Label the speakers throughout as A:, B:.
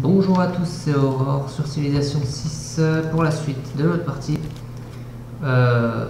A: Bonjour à tous, c'est Aurore sur Civilisation 6 euh, pour la suite de notre partie. Euh,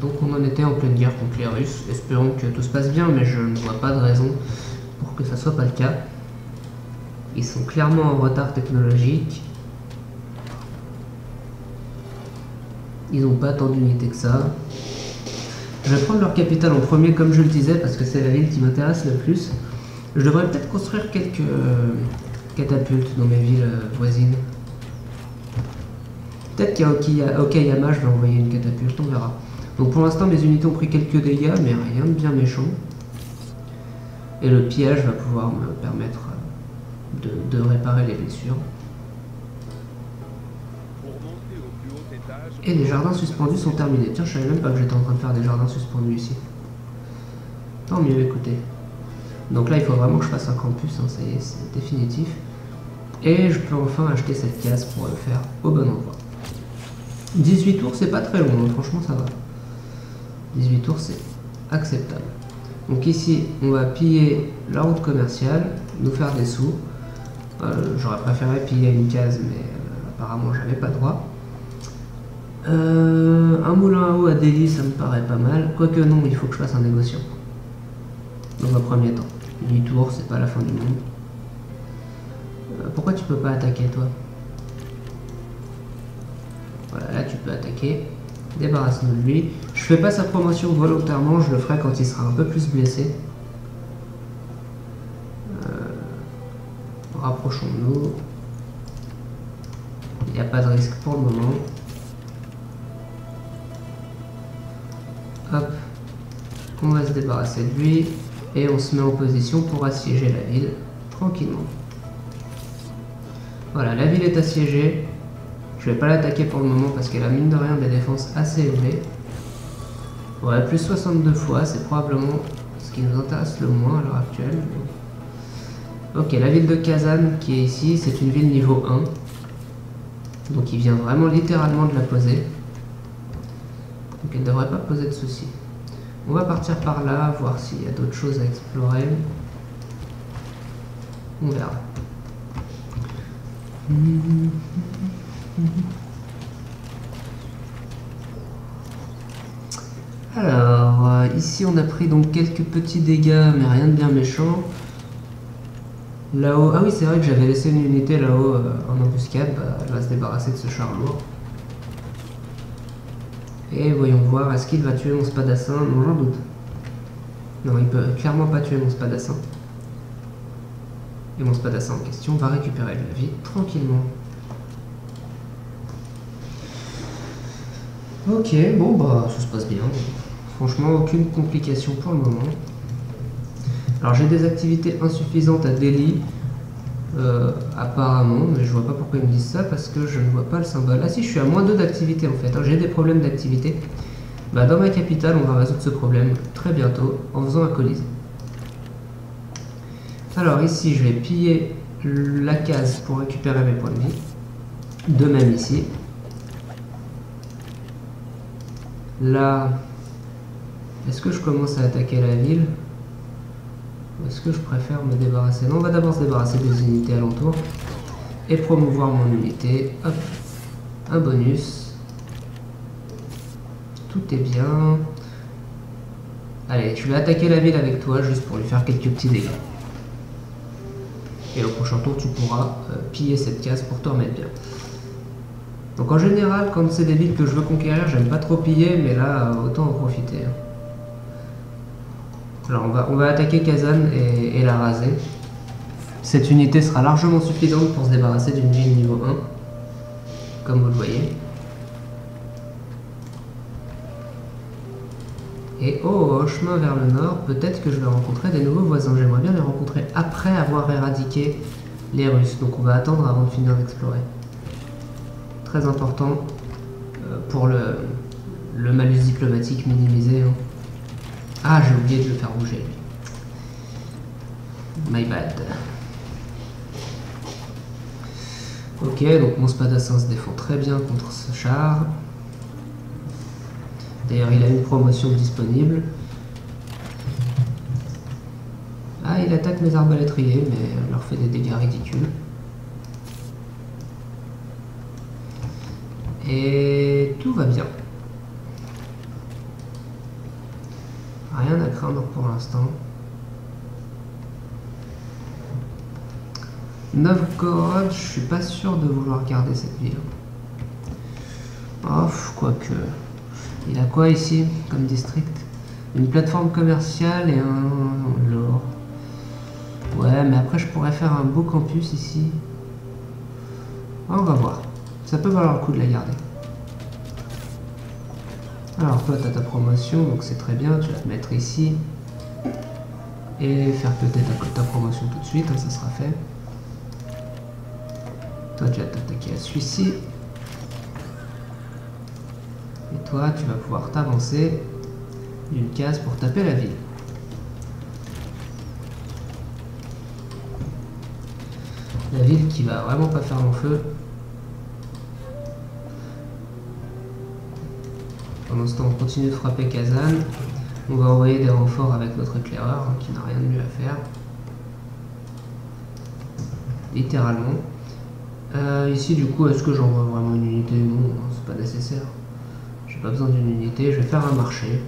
A: donc on en était en pleine guerre contre les Russes, espérons que tout se passe bien, mais je ne vois pas de raison pour que ça soit pas le cas. Ils sont clairement en retard technologique. Ils n'ont pas tant d'unités que ça. Je vais prendre leur capitale en premier comme je le disais parce que c'est la ville qui m'intéresse le plus. Je devrais peut-être construire quelques euh, catapultes dans mes villes euh, voisines. Peut-être qu'à Okayama je vais envoyer une catapulte, on verra. Donc pour l'instant mes unités ont pris quelques dégâts mais rien de bien méchant. Et le piège va pouvoir me permettre de, réparer les blessures. Et les jardins suspendus sont terminés. Tiens, je savais même pas que j'étais en train de faire des jardins suspendus ici. Tant mieux, écoutez. Donc là, il faut vraiment que je fasse un campus, hein, ça y est, c'est définitif. Et je peux enfin acheter cette case pour le faire au bon endroit. 18 tours, c'est pas très long, hein, franchement ça va. 18 tours, c'est acceptable. Donc ici, on va piller la route commerciale, nous faire des sous. Euh, j'aurais préféré piller une case, mais euh, apparemment j'avais pas droit. Euh, un moulin à eau à Delhi, ça me paraît pas mal. Quoique non, il faut que je fasse un négociant. Dans un premier temps. 8 tours, c'est pas la fin du monde. pourquoi tu peux pas attaquer toi? Voilà, là tu peux attaquer. Débarrasse-nous de lui. Je fais pas sa promotion volontairement, je le ferai quand il sera un peu plus blessé. rapprochons-nous. Il n'y a pas de risque pour le moment. Hop, on va se débarrasser de lui et on se met en position pour assiéger la ville tranquillement. Voilà, la ville est assiégée. Je vais pas l'attaquer pour le moment parce qu'elle a mine de rien des défenses assez élevées. Ouais, plus 62 fois, c'est probablement ce qui nous intéresse le moins à l'heure actuelle. Ok, la ville de Kazan qui est ici, c'est une ville niveau 1. Donc il vient vraiment littéralement de la poser. Donc elle ne devrait pas poser de soucis. On va partir par là, voir s'il y a d'autres choses à explorer. On verra. Alors, euh, ici on a pris donc quelques petits dégâts, mais rien de bien méchant. Là-haut, ah oui, c'est vrai que j'avais laissé une unité là-haut euh, en embuscade, bah, elle va se débarrasser de ce char lourd. Et voyons voir, est-ce qu'il va tuer mon spadassin? Non, j'en doute. Non, il peut clairement pas tuer mon spadassin. Et mon spadassin en question va récupérer la vie tranquillement. Ok, bon bah ça se passe bien. Franchement, aucune complication pour le moment. Alors j'ai des activités insuffisantes à Delhi, euh, apparemment, mais je vois pas pourquoi ils me disent ça parce que je ne vois pas le symbole. Ah si, je suis à moins 2 d'activité en fait, hein. j'ai des problèmes d'activité. Bah, dans ma capitale, on va résoudre ce problème très bientôt en faisant un colisée. Alors ici, je vais piller la case pour récupérer mes points de vie. De même ici. Là, est-ce que je commence à attaquer la ville? Est-ce que je préfère me débarrasser Non, on va d'abord se débarrasser des unités alentours et promouvoir mon unité. Hop, un bonus. Tout est bien. Allez, je vais attaquer la ville avec toi juste pour lui faire quelques petits dégâts. Et au prochain tour, tu pourras euh, piller cette case pour te remettre bien. Donc en général, quand c'est des villes que je veux conquérir, j'aime pas trop piller, mais là, autant en profiter. Hein. Alors on va, attaquer Kazan et, la raser. Cette unité sera largement suffisante pour se débarrasser d'une ville niveau 1, comme vous le voyez. Et oh, au chemin vers le nord, peut-être que je vais rencontrer des nouveaux voisins. J'aimerais bien les rencontrer après avoir éradiqué les Russes. Donc on va attendre avant de finir d'explorer. Très important euh, pour le, le malus diplomatique minimisé. Hein. Ah, j'ai oublié de le faire bouger. My bad. Ok, donc mon spadassin se défend très bien contre ce char. D'ailleurs, il a une promotion disponible. Ah, il attaque mes arbalétriers, mais elle leur fait des dégâts ridicules. Et tout va bien. Pour l'instant. Novgorod, je suis pas sûr de vouloir garder cette ville. Oh, quoique. Il a quoi ici comme district? Une plateforme commerciale et un lore. Ouais, mais après je pourrais faire un beau campus ici. on va voir. Ça peut valoir le coup de la garder. Alors toi, tu as ta promotion, donc c'est très bien. Tu vas te mettre ici. Et faire peut-être ta promotion tout de suite, hein, ça sera fait. Toi, tu vas t'attaquer à celui-ci. Et toi, tu vas pouvoir t'avancer d'une case pour taper la ville. La ville qui va vraiment pas faire long feu. Ce temps, on continue de frapper Kazan. On va envoyer des renforts avec notre éclaireur, hein, qui n'a rien de mieux à faire. Littéralement. Euh, ici, du coup, est-ce que j'envoie vraiment une unité? Non, c'est pas nécessaire. J'ai pas besoin d'une unité, je vais faire un marché.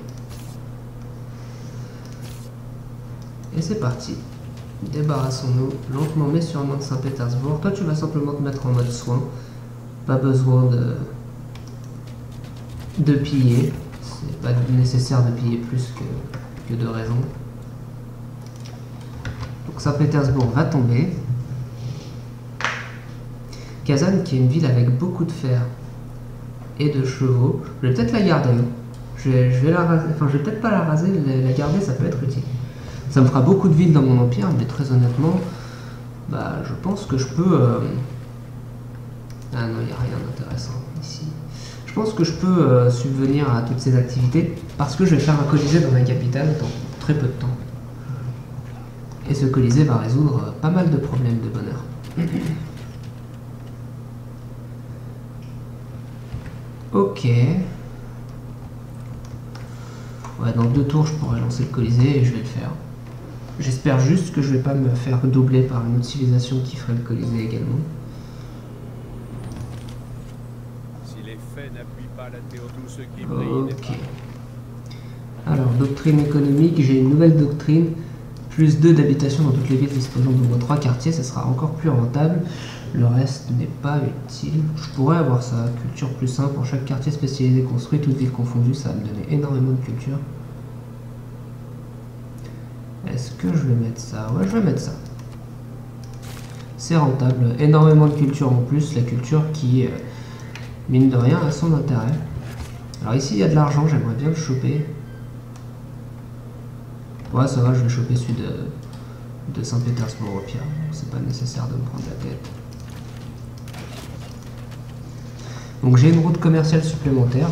A: Et c'est parti. Débarrassons-nous lentement mais sûrement de Saint-Pétersbourg. Toi, tu vas simplement te mettre en mode soin. Pas besoin de, de piller. C'est pas nécessaire de piller plus que, que de raison. Donc Saint-Pétersbourg va tomber. Kazan, qui est une ville avec beaucoup de fer et de chevaux, je vais peut-être la garder. Je vais, la raser, enfin je vais peut-être pas la raser, la, garder ça peut être utile. Ça me fera beaucoup de villes dans mon empire, mais très honnêtement, bah je pense que je peux... Euh, ah non, il n'y a rien d'intéressant pense que je peux euh, subvenir à toutes ces activités parce que je vais faire un colisée dans ma capitale dans très peu de temps. Et ce colisée va résoudre euh, pas mal de problèmes de bonheur. Ok. Ouais, dans deux tours, je pourrais lancer le Colisée et je vais le faire. J'espère juste que je vais pas me faire doubler par une civilisation qui ferait le Colisée également. Si les faits pas la théorie, Ok. Alors, doctrine économique, j'ai une nouvelle doctrine. Plus 2 d'habitation dans toutes les villes disposant de moins 3 quartiers, ça sera encore plus rentable. Le reste n'est pas utile. Je pourrais avoir ça, culture plus simple pour chaque quartier spécialisé construit, toute ville confondue, ça va me donner énormément de culture. Est-ce que je vais mettre ça? Ouais, je vais mettre ça. C'est rentable, énormément de culture en plus, la culture qui, euh, mine de rien, a son intérêt. Alors ici, il y a de l'argent, j'aimerais bien le choper. Ouais, ça va, je vais choper celui de, Saint-Pétersbourg au pire. C'est pas nécessaire de me prendre la tête. Donc j'ai une route commerciale supplémentaire.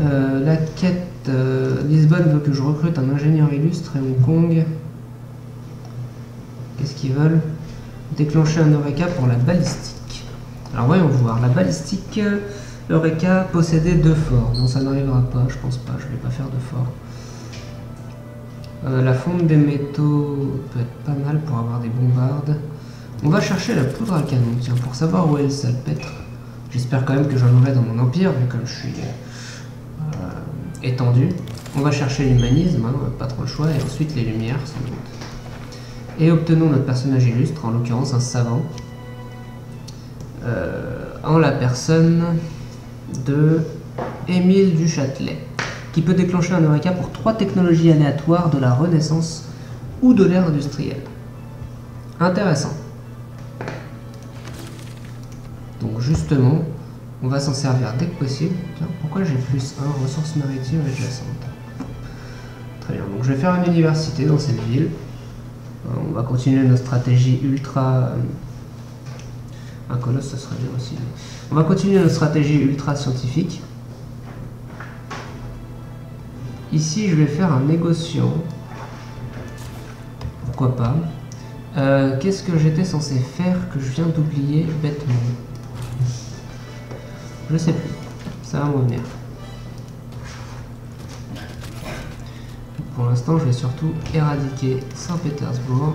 A: Euh, la quête euh, Lisbonne veut que je recrute un ingénieur illustre et Hong Kong. Qu'ils veulent Déclencher un Eureka pour la balistique. Alors voyons voir. La balistique, Eureka possédait deux forts. Non, ça n'arrivera pas, je pense pas. Je vais pas faire de fort. Euh, la fonte des métaux peut être pas mal pour avoir des bombardes. On va chercher la poudre à canon, tiens, pour savoir où est le salpêtre. J'espère quand même que j'en aurai dans mon empire, vu comme je suis euh, étendu. On va chercher l'humanisme, hein, pas trop le choix, et ensuite les lumières, sans doute. Et obtenons notre personnage illustre, en l'occurrence un savant, euh, en la personne de Émile du Châtelet qui peut déclencher un Eureka pour trois technologies aléatoires de la Renaissance ou de l'ère industrielle. Intéressant. Donc justement, on va s'en servir dès que possible. Tiens, pourquoi j'ai plus un ressources maritimes adjacentes Très bien, donc je vais faire une université dans cette ville. Euh, on va continuer notre stratégie ultra... Euh, un colosse, ça serait bien aussi. On va continuer notre stratégie ultra scientifique. Ici, je vais faire un négociant. Pourquoi pas? Euh, qu'est-ce que j'étais censé faire que je viens d'oublier bêtement? Je sais plus. Ça va me revenir. Pour l'instant, je vais surtout éradiquer Saint-Pétersbourg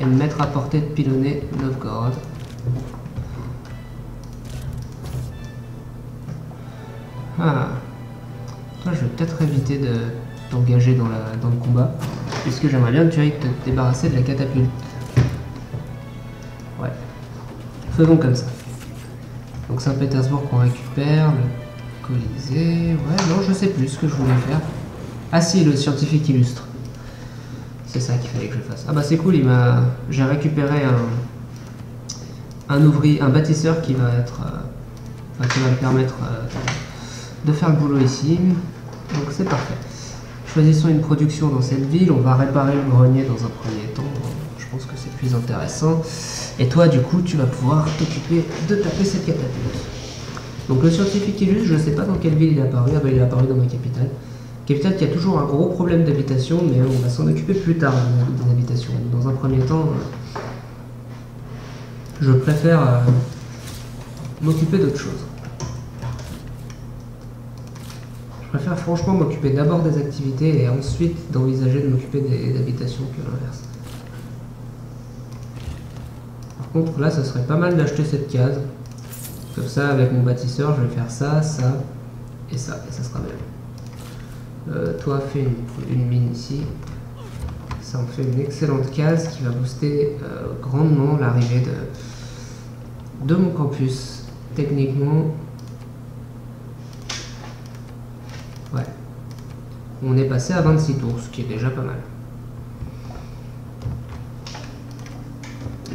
A: et me mettre à portée de pilonner Novgorod. Ah. Toi, je vais peut-être éviter de t'engager dans, dans le combat, puisque j'aimerais bien que tu ailles te débarrasser de la catapulte. Ouais. Faisons comme ça. Donc Saint-Pétersbourg qu'on récupère, le Colisée... Ouais, non, je sais plus ce que je voulais faire. Ah si, le scientifique illustre. C'est ça qu'il fallait que je fasse. Ah bah c'est cool, il m'a... J'ai récupéré un... Ouvrier, un bâtisseur qui va être... Euh, qui va me permettre euh, de faire le boulot ici. Donc c'est parfait. Choisissons une production dans cette ville. On va réparer le grenier dans un premier temps. Je pense que c'est plus intéressant. Et toi, du coup, tu vas pouvoir t'occuper de taper cette catapulte. Donc le scientifique illustre, je ne sais pas dans quelle ville il est apparu. Ah bah, il est apparu dans ma capitale. Capitale qui a toujours un gros problème d'habitation, mais on va s'en occuper plus tard des habitations. Dans un premier temps, je préfère euh, m'occuper d'autre chose. Je préfère franchement m'occuper d'abord des activités et ensuite d'envisager de m'occuper des habitations que l'inverse. Par contre, là, ça serait pas mal d'acheter cette case. Comme ça, avec mon bâtisseur, je vais faire ça, ça et ça, et ça sera bien. Euh, toi, fais une, mine ici. Ça en fait une excellente case qui va booster euh, grandement l'arrivée de, de mon campus. Techniquement, Ouais. On est passé à 26 tours, ce qui est déjà pas mal.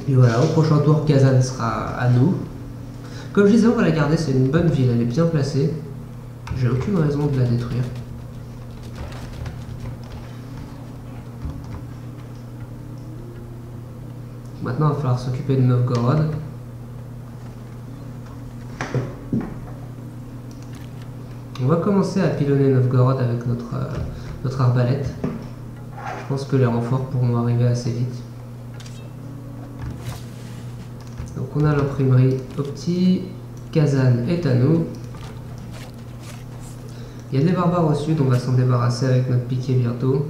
A: Et voilà, au prochain tour, Kazan sera à nous. Comme je disais, on va la garder, c'est une bonne ville, elle est bien placée. J'ai aucune raison de la détruire. Maintenant, il va falloir s'occuper de Novgorod. On va commencer à pilonner Novgorod avec notre, euh, arbalète. Je pense que les renforts pourront arriver assez vite. Donc on a l'imprimerie Opti, Kazan est à nous. Il y a des barbares au sud, on va s'en débarrasser avec notre piquet bientôt.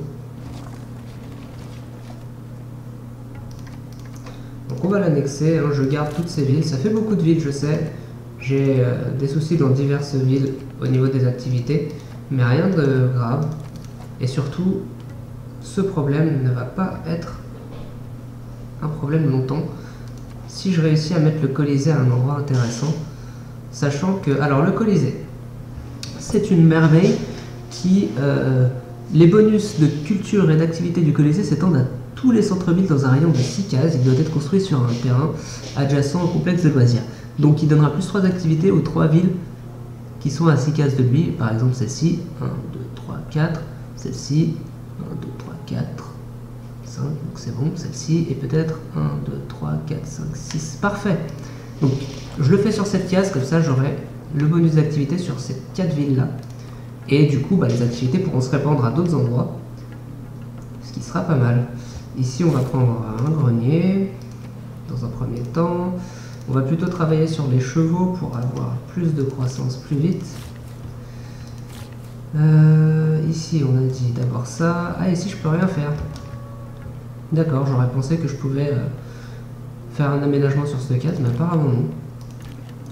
A: On va l'annexer, hein. je garde toutes ces villes, ça fait beaucoup de villes je sais. J'ai euh, des soucis dans diverses villes au niveau des activités, mais rien de grave. Et surtout, ce problème ne va pas être un problème longtemps si je réussis à mettre le Colisée à un endroit intéressant, sachant que... Alors le Colisée, c'est une merveille qui... Euh, les bonus de culture et d'activité du Colisée s'étendent à les centres-villes dans un rayon de 6 cases. Il doit être construit sur un terrain adjacent au complexe de loisirs. Donc il donnera plus 3 activités aux 3 villes qui sont à 6 cases de lui. Par exemple celle-ci, 1, 2, 3, 4. Celle-ci, 1, 2, 3, 4. 5, donc c'est bon. Celle-ci, et peut-être 1, 2, 3, 4, 5, 6. Parfait. Donc je le fais sur cette case, comme ça j'aurai le bonus d'activité sur ces 4 villes-là. Et du coup, bah, les activités pourront se répandre à d'autres endroits, ce qui sera pas mal. Ici, on va prendre un grenier, dans un premier temps. On va plutôt travailler sur les chevaux pour avoir plus de croissance plus vite. Euh, ici, on a dit d'abord ça. Ah, ici, je peux rien faire? D'accord, j'aurais pensé que je pouvais euh, faire un aménagement sur ce case, mais apparemment non.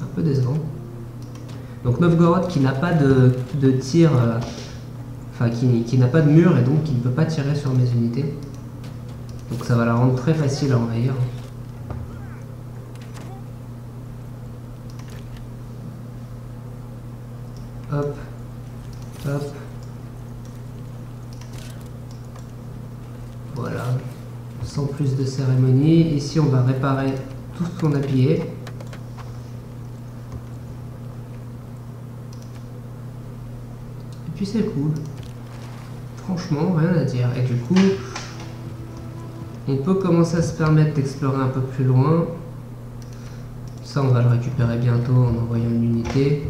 A: Un peu décevant. Donc Novgorod qui n'a pas de, tir, euh, enfin qui n'a pas de mur et donc qui ne peut pas tirer sur mes unités. Donc ça va la rendre très facile à envahir. Hop. Hop. Voilà. Sans plus de cérémonie. Ici, on va réparer tout ce qu'on a pillé. Et puis c'est cool. Franchement, rien à dire. Et du coup, on peut commencer à se permettre d'explorer un peu plus loin. Ça, on va le récupérer bientôt en envoyant une unité.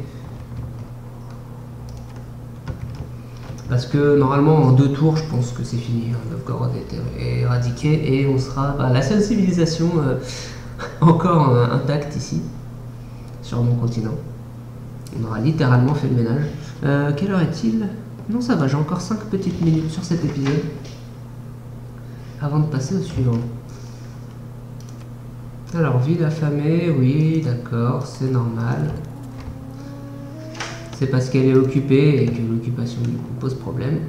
A: Parce que normalement en deux tours je pense que c'est fini, hein. Novgorod est éradiqué et on sera bah, la seule civilisation euh, encore euh, intacte ici, sur mon continent. On aura littéralement fait le ménage. Euh, quelle heure est-il? Non ça va, j'ai encore 5 petites minutes sur cet épisode avant de passer au suivant. Alors, ville affamée, oui, d'accord, c'est normal. C'est parce qu'elle est occupée et que l'occupation du coup pose problème.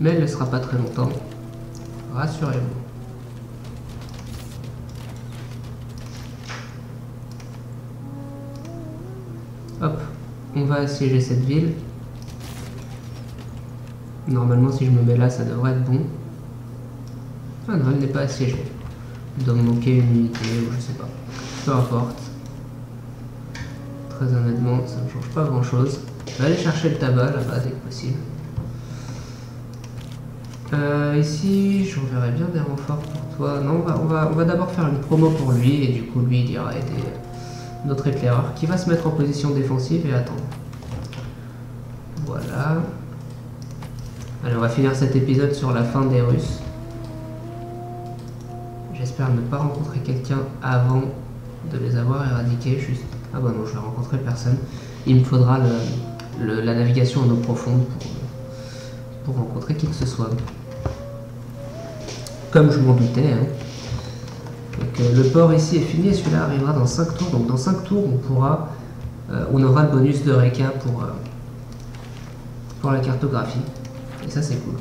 A: Mais elle ne sera pas très longtemps. Rassurez-vous. Hop, on va assiéger cette ville. Normalement, si je me mets là, ça devrait être bon. Ah non, elle n'est pas assiégée. Il doit manquer une unité ou je sais pas. Peu importe. Très honnêtement, ça ne change pas grand chose. Je vais aller chercher le tabac là-bas dès que possible. Euh, ici, j'enverrai bien des renforts pour toi. Non, on va, on va d'abord faire une promo pour lui et du coup, lui, il ira aider notre éclaireur qui va se mettre en position défensive et attendre. Voilà. Allez, on va finir cet épisode sur la fin des Russes. J'espère ne pas rencontrer quelqu'un avant de les avoir éradiqués. Ah bah non, je vais rencontrer personne. Il me faudra la navigation en eau profonde pour, rencontrer qui que ce soit. Comme je m'en doutais. Hein. Euh, le port ici est fini et celui-là arrivera dans 5 tours. Donc dans 5 tours, on pourra, euh, on aura le bonus de Reka pour, euh, pour la cartographie. Et ça c'est cool.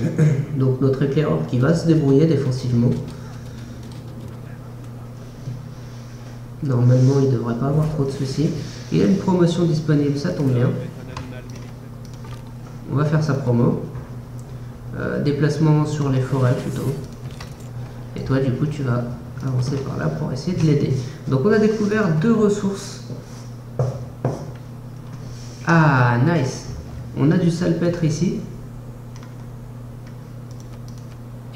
A: Donc notre éclaireur qui va se débrouiller défensivement. Normalement il ne devrait pas avoir trop de soucis. Il a une promotion disponible, ça tombe bien. On va faire sa promo. Euh, déplacement sur les forêts plutôt. Et toi du coup tu vas avancer par là pour essayer de l'aider. Donc on a découvert deux ressources. Ah nice On a du salpêtre ici.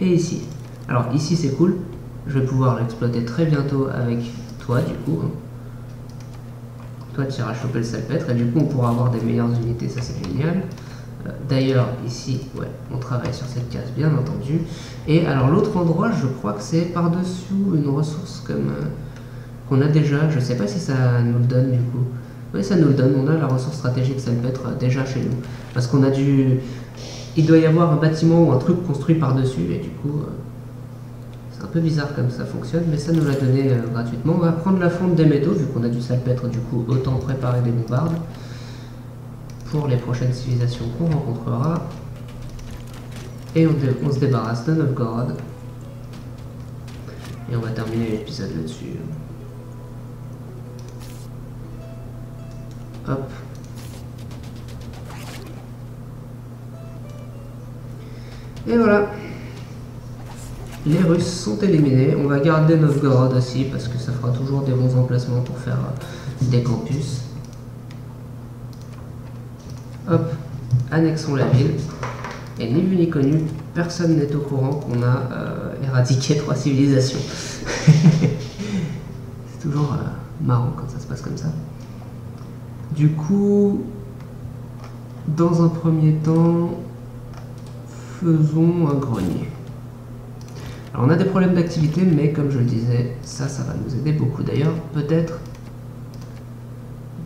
A: Et ici. Alors ici c'est cool. Je vais pouvoir l'exploiter très bientôt avec toi du coup. Toi tu iras choper le salpêtre et du coup on pourra avoir des meilleures unités, ça c'est génial. Euh, d'ailleurs, ici, ouais, on travaille sur cette case, bien entendu. Et alors, l'autre endroit, je crois que c'est par-dessous une ressource comme euh, qu'on a déjà. Je sais pas si ça nous le donne, du coup. Oui, ça nous le donne. On a la ressource stratégique salpêtre euh, déjà chez nous. Parce qu'on a dû... Il doit y avoir un bâtiment ou un truc construit par-dessus, et du coup... c'est un peu bizarre comme ça fonctionne, mais ça nous l'a donné gratuitement. On va prendre la fonte des métaux, vu qu'on a du salpêtre, du coup, autant préparer des bombardes pour les prochaines civilisations qu'on rencontrera. Et on, se débarrasse de Novgorod. Et on va terminer l'épisode là-dessus. Hop. Et voilà. Les Russes sont éliminés. On va garder Novgorod aussi parce que ça fera toujours des bons emplacements pour faire des campus. Hop, annexons la ville. Et ni vu ni connu, personne n'est au courant qu'on a euh, éradiqué trois civilisations. C'est toujours euh, marrant quand ça se passe comme ça. Du coup, dans un premier temps, faisons un grenier. Alors on a des problèmes d'activité, mais comme je le disais, ça, ça va nous aider beaucoup. D'ailleurs, peut-être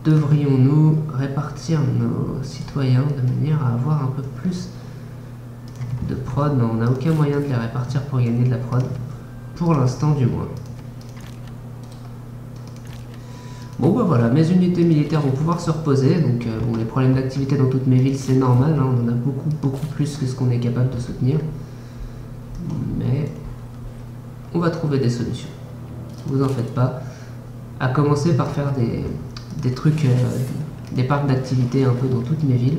A: devrions-nous répartir nos citoyens de manière à avoir un peu plus de prod Non, on n'a aucun moyen de les répartir pour gagner de la prod, pour l'instant du moins. Bon bah voilà, mes unités militaires vont pouvoir se reposer, donc euh, bon, les problèmes d'activité dans toutes mes villes c'est normal, hein, on en a beaucoup beaucoup plus que ce qu'on est capable de soutenir. Mais on va trouver des solutions. Vous en faites pas. À commencer par faire des, des trucs, euh, des parcs d'activité un peu dans toutes mes villes,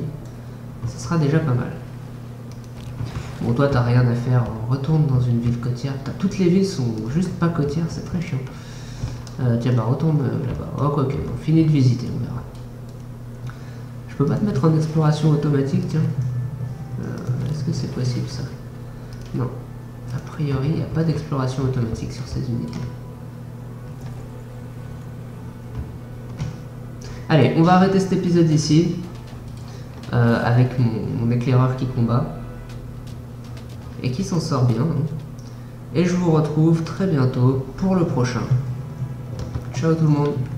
A: ce sera déjà pas mal. Bon, toi, t'as rien à faire, retourne dans une ville côtière. Toutes les villes sont juste pas côtières, c'est très chiant. Euh, tiens, bah retourne euh, là-bas. Oh, que, on finit de visiter, on verra. Je peux pas te mettre en exploration automatique, tiens. Est-ce que c'est possible ça? Non. A priori, il n'y a pas d'exploration automatique sur ces unités. Allez, on va arrêter cet épisode ici, euh, avec mon, éclaireur qui combat, et qui s'en sort bien. Hein. Et je vous retrouve très bientôt pour le prochain. Ciao tout le monde